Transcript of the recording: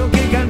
yo que